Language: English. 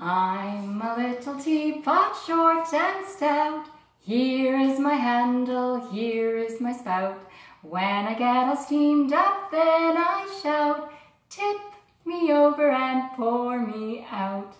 I'm a little teapot, short and stout. Here is my handle, here is my spout. When I get all steamed up, then I shout, tip me over and pour me out.